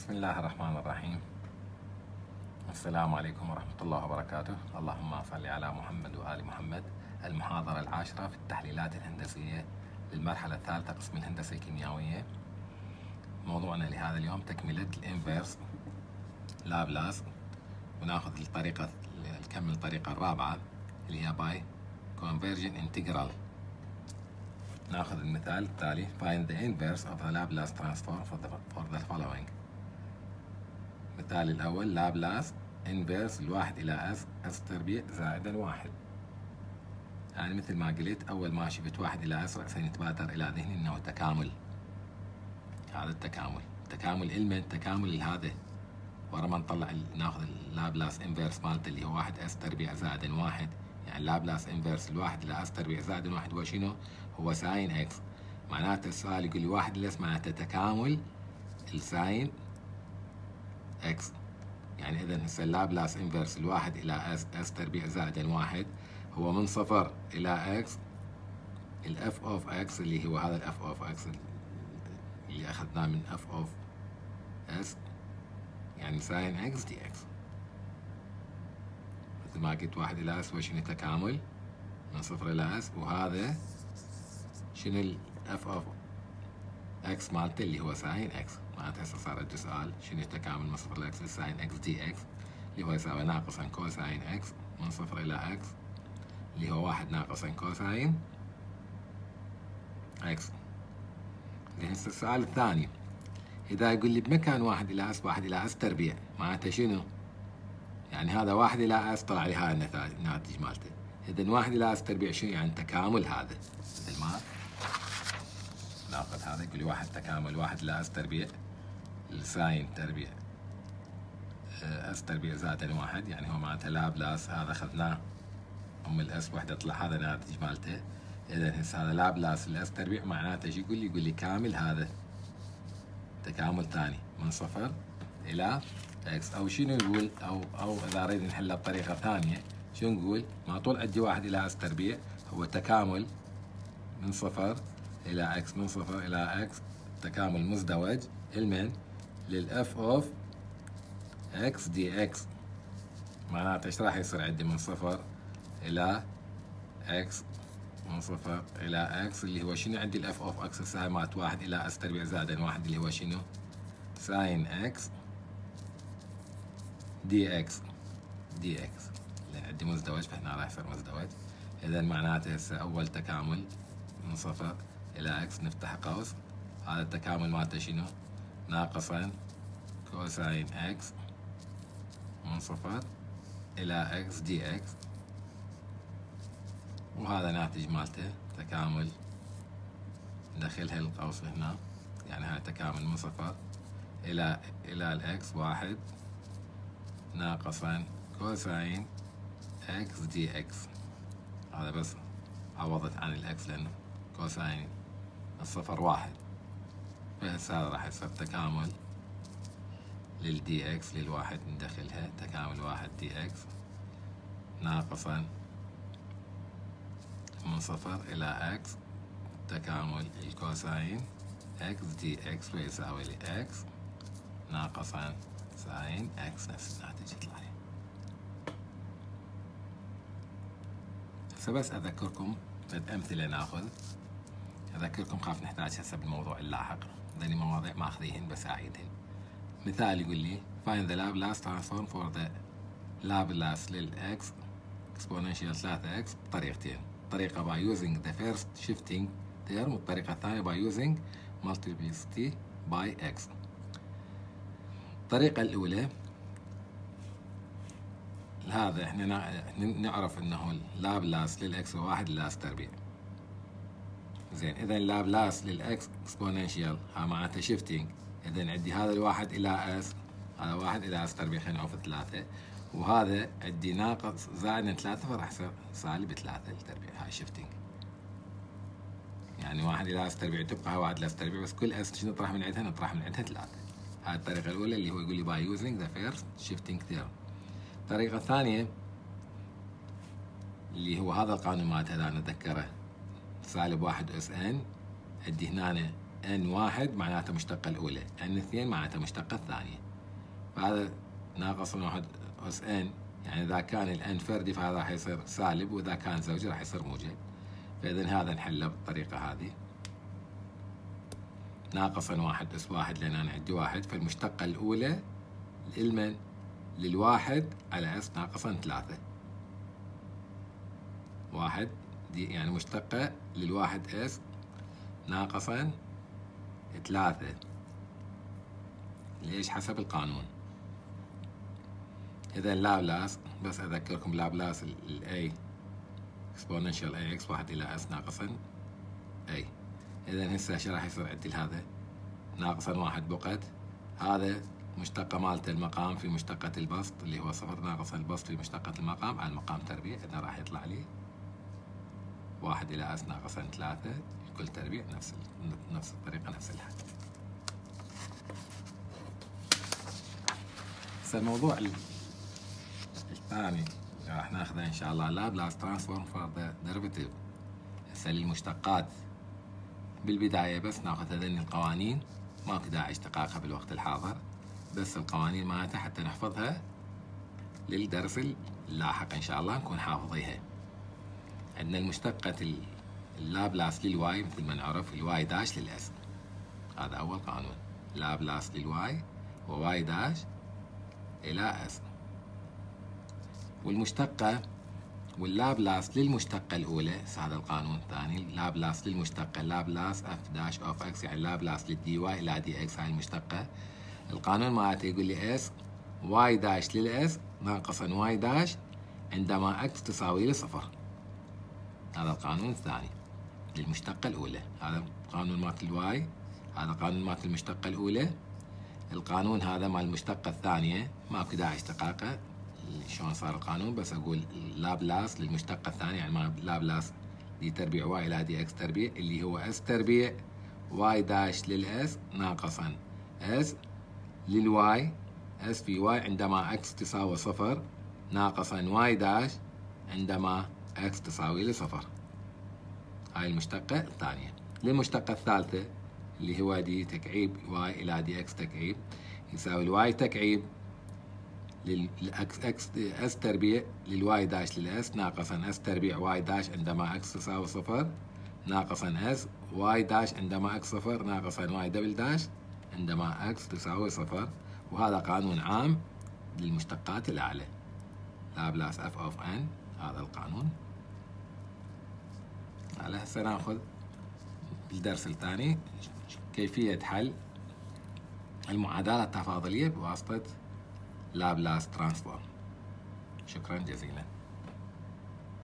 بسم الله الرحمن الرحيم. السلام عليكم ورحمة الله وبركاته. اللهم صل على محمد وآل محمد المحاضرة العاشرة في التحليلات الهندسية للمرحلة الثالثة قسم الهندسة الكيميائية. موضوعنا لهذا اليوم تكملة ال inverse Laplace وناخذ الطريقة نكمل الطريقة الرابعة اللي هي by conversion integral. ناخذ المثال التالي. Find the inverse of the Laplace transform for the, for the following. المثال الأول Laplace inverse الواحد إلى s s تربيع زائدا واحد يعني مثل ما قلت أول ما شفت واحد إلى s رأسا يتبادر إلى ذهني أنه تكامل. هذا التكامل. تكامل علما تكامل هذا ورا ما نطلع ناخذ ال Laplace inverse مالته اللي هو واحد s تربيع زائد واحد. يعني Laplace inverse الواحد إلى s تربيع زائد واحد هو شنو؟ هو sine x. معناته السؤال يقول لي واحد ل s معناته تكامل ال sine x. يعني إذا هسه ال Laplace inverse الواحد إلى s s تربيع زائد واحد. هو من صفر إلى x. ال f of x اللي هو هذا ال f of x اللي أخذناه من f of s يعني sine x dx. مثل ما قلت واحد إلى s. شنو تكامل؟ من صفر إلى s. وهذا شنو ال f of x مالته اللي هو sine x. معناته هسه صار عندي سؤال شنو التكامل من صفر إلى x sine x dx اللي هو يساوي ناقصا cosine x من صفر إلى x اللي هو واحد ناقصا cosine x هسه السؤال الثاني إذا يقول لي بمكان واحد إلى s واحد إلى s تربيع معناته شنو؟ يعني هذا واحد إلى s طلع لي هذا الناتج مالته إذا واحد إلى s تربيع شنو يعني تكامل هذا مثل ما ناخذ هذا يقول لي واحد تكامل واحد إلى s تربيع ال sine تربيع s تربيع زائد واحد يعني هو معناته لابلاس هذا أخذناه أم ال s وحدة طلع هذا الناتج مالته إذا هسه هذا Laplace ال s تربيع معناته شو يقول لي؟ يقول لي كامل هذا تكامل ثاني من صفر إلى x أو شنو يقول أو أو إذا أريد نحلها بطريقة ثانية شنو نقول؟ ما طول عندي واحد إلى x تربيع هو تكامل من صفر إلى إكس من صفر إلى إكس تكامل مزدوج المن لل f of x dx معناته إيش راح يصير عندي من صفر إلى إكس من صفر إلى إكس اللي هو شنو عندي ال f of x ال sine مالت واحد إلى s تربيع زائد واحد اللي هو شنو؟ sine x dx d لأن عندي مزدوج فهنا راح يصير مزدوج. إذا معناته هسه أول تكامل من صفر إلى x نفتح قوس. هذا التكامل مالته شنو؟ ناقصا cosine x من صفر إلى x dx. وهذا ناتج مالته تكامل. ندخل هالقوس هنا. يعني هاي تكامل من صفر إلى إلى ال x واحد ناقصا cosine x dx. هذا بس عوضت عن ال x لأنه cosine الصفر واحد. فهسه هذا راح يصير تكامل لل dx للواحد ندخلها تكامل واحد dx ناقصا من صفر إلى X تكامل ال cosine X dx ويساوي لي X ناقصا sine X نفس الناتج يطلع لي هسه بس أذكركم بد أمثلة ناخذ. أذكركم خاف نحتاج هسه بالموضوع اللاحق. ذني مواضيع ما أخذيهن بس أعيدهن. مثال يقول لي find the Laplace transform for the Laplace لل X exponential 3x بطريقتين. طريقة by using the first shifting theorem والطريقة الثانية by using multiplicity by x. الطريقة الأولى هذا إحنا نعرف إنه اللابلاس لل X واحد ل S تربيع. زين اذا اللابلاس لل X exponential ها معناته shifting اذا عندي هذا الواحد إلى S هذا واحد إلى S تربيع خلينا نعوف ثلاثة. وهذا عندي ناقص زائد ثلاثة فراح يصير سالب ثلاثة التربيع هاي shifting يعني واحد إلى S تربيع تبقى واحد إلى S تربيع بس كل S شنو نطرح من عندها؟ نطرح من عندها ثلاثة. هاي الطريقة الأولى اللي هو يقول لي by using the first shifting theorem الطريقة الثانية اللي هو هذا القانون مالتها هذا نتذكره سالب واحد اس ان عندي هنا ان واحد معناته مشتقة الأولى ان اثنين معناته مشتقة الثانية. فهذا ناقص واحد أس ان يعني إذا كان الان فردي فهذا راح يصير سالب وإذا كان زوجي راح يصير موجب. فإذا هذا نحله بالطريقة هذه. ناقصا واحد أس واحد لأن أنا عندي واحد فالمشتقة الأولى للمن؟ للواحد على أس ناقصا ثلاثة. واحد d يعني مشتقة للواحد S ناقصا ثلاثة. ليش؟ حسب القانون. إذا لابلاس بس أذكركم لابلاس ال A exponential AX واحد إلى S ناقصا A. إذا هسه شو راح يصير عندي هذا ناقصا واحد بقت. هذا مشتقة مالته المقام في مشتقة البسط اللي هو صفر ناقصا البسط في مشتقة المقام على المقام تربيع إذا راح يطلع لي واحد إلى S ناقصا ثلاثة كل تربيع نفس نفس الطريقة نفس الحل الموضوع الثاني راح ناخذه إن شاء الله Laplace transform for the derivative هسه للمشتقات. بالبداية بس ناخذ هذين القوانين. ماكو داعي اشتقاقها بالوقت الحاضر. بس القوانين مالتها حتى نحفظها للدرس اللاحق إن شاء الله نكون حافظيها. عندنا المشتقة اللابلاس لل Y مثل ما نعرف ال Y dash لل S. هذا أول قانون. لابلاس لل Y و Y dash إلى S. والمشتقة واللابلاس للمشتقة الأولى هذا القانون الثاني لابلاس للمشتقة لابلاس F dash of X يعني لابلاس لل dy إلى dx هاي المشتقة. القانون مالته يقول لي S Y dash لل S ناقصا Y dash عندما X تساوي لصفر. هذا القانون الثاني للمشتقة الأولى. هذا قانون مالت ال Y هذا قانون مالت المشتقة الأولى. القانون هذا مال المشتقة الثانية ماكو داعي اشتقاقه شلون صار القانون بس أقول لابلاس للمشتقة الثانية. يعني لابلاس d تربيع Y إلى dx تربيع اللي هو S تربيع واي داش للاس ناقصا إس للواي إس في واي عندما إكس تساوي صفر ناقصا واي داش عندما إكس تساوي لصفر. هاي المشتقة الثانية. للمشتقة الثالثة اللي هو دي تكعيب واي إلى دي إكس تكعيب. يساوي الواي تكعيب للأكس إكس إس تربيع للواي داش للاس ناقصا إس تربيع واي داش عندما إكس تساوي صفر ناقصا S Y dash عندما X صفر ناقصا Y double dash عندما X تساوي صفر. وهذا قانون عام للمشتقات الأعلى. لابلاس F of N هذا القانون. على هسه ناخذ الدرس الثاني. كيفية حل المعادلة التفاضلية بواسطة Laplace transform شكرا جزيلا.